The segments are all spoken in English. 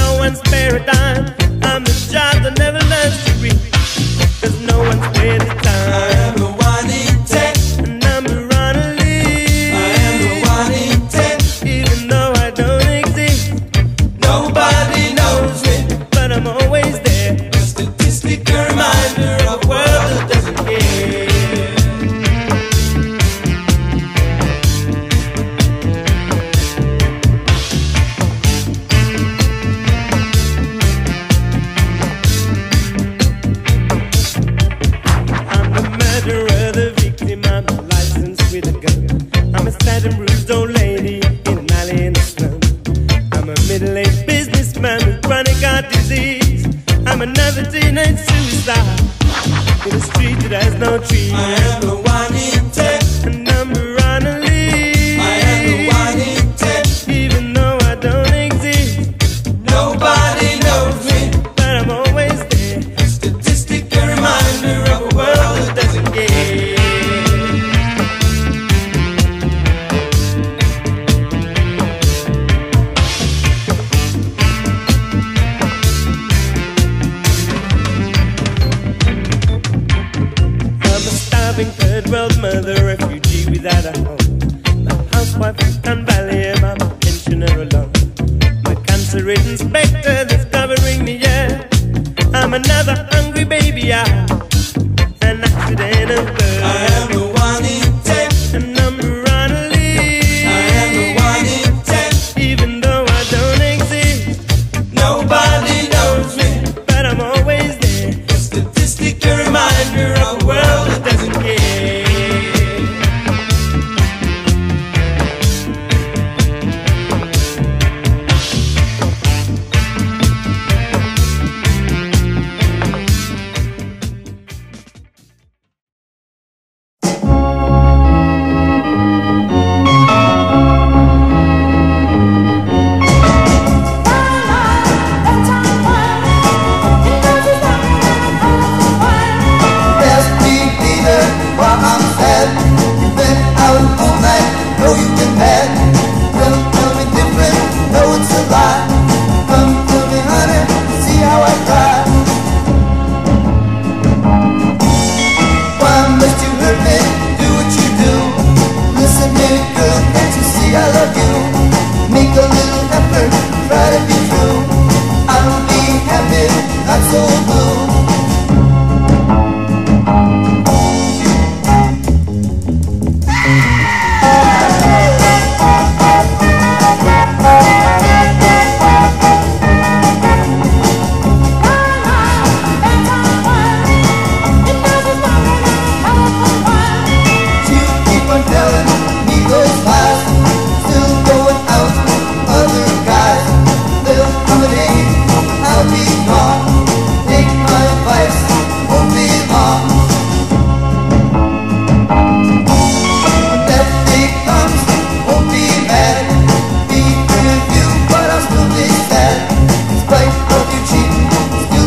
no one's. I'm the child that never learns to read. Cause no one's paradise. 12 mother refugee without a home. My housewife and valet, my pensioner alone. My cancer-ridden specter that's covering the air. I'm another hungry baby, I, an accidental.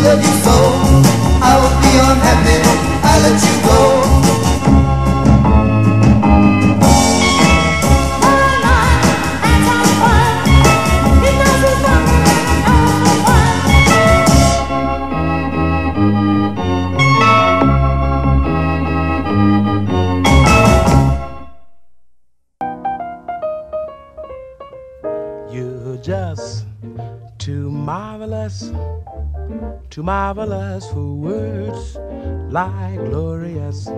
love you so I will be unhappy, I'll let you go. You're just too marvelous too marvelous for words, lie glorious,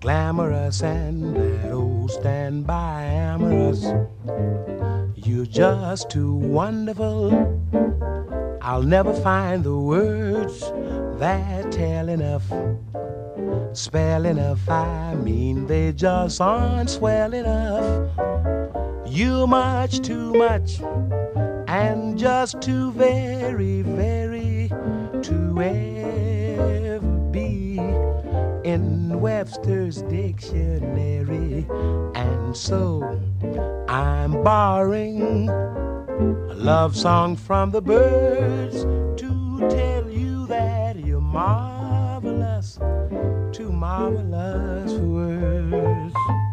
glamorous, and that old standby amorous. You're just too wonderful. I'll never find the words that tell enough, spell enough. I mean, they just aren't swell enough. You're much too much and just too very, very to ever be in Webster's dictionary. And so I'm borrowing a love song from the birds to tell you that you're marvelous, too marvelous for words.